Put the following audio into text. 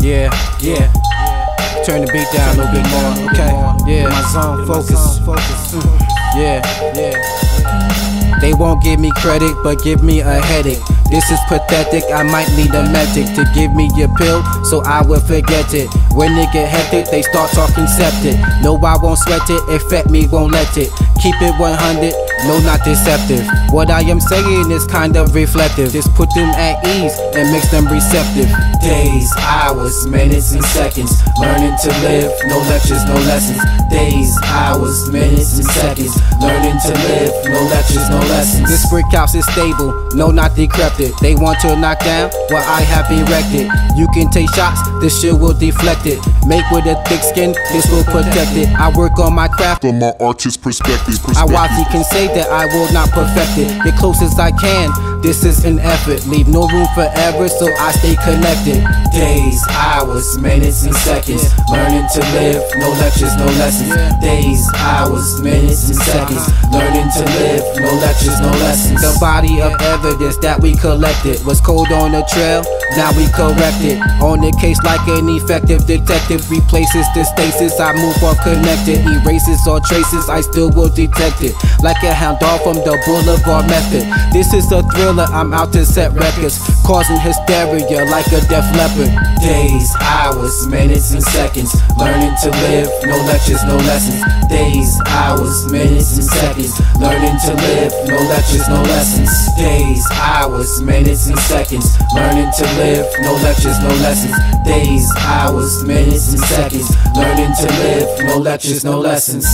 Yeah, yeah. Turn the beat down a little bit more, okay? Yeah, my zone, focus. Mm. Yeah, yeah. They won't give me credit, but give me a headache. This is pathetic, I might need a medic to give me a pill so I will forget it. When it get hectic, they start talking septic. No, I won't sweat it, affect me, won't let it. Keep it 100, no, not deceptive. What I am saying is kind of reflective. Just put them at ease and makes them receptive. Days, hours, minutes, and seconds. Learning to live, no lectures, no lessons. Days, hours, minutes, and seconds. Learning to live, no lectures, no lessons. This brick house is stable, no, not decrepit. They want to knock down what I have erected. You can take shots, this shit will deflect it. Make with a thick skin, this will protect it. I work on my craft from my artist perspective. I wisely can say that I will not perfect it. Get close as I can. This is an effort. Leave no room for error, so I stay connected. Days, hours, minutes, and seconds. Learning to live, no lectures, no lessons. Days, hours, minutes, and seconds. Learning to live, no lectures, no lessons. The body of evidence that we collected was cold on the trail. Now we correct it. On the case like an effective detective replaces the stasis. I move off connected, erases all traces. I still will detect it like a hound dog from the boulevard method. This is a thriller. I'm out to set records, causing hysteria like a Def Leppard. Days, hours, minutes, and seconds. Learning to live, no lectures, no lessons. Days, hours, minutes, and seconds. Learning to live, no lectures, no lessons. Days, hours, minutes, and seconds. Learning to live, no lectures, no lessons. Days, hours, minutes, and seconds. Learning to live, no lectures, no lessons.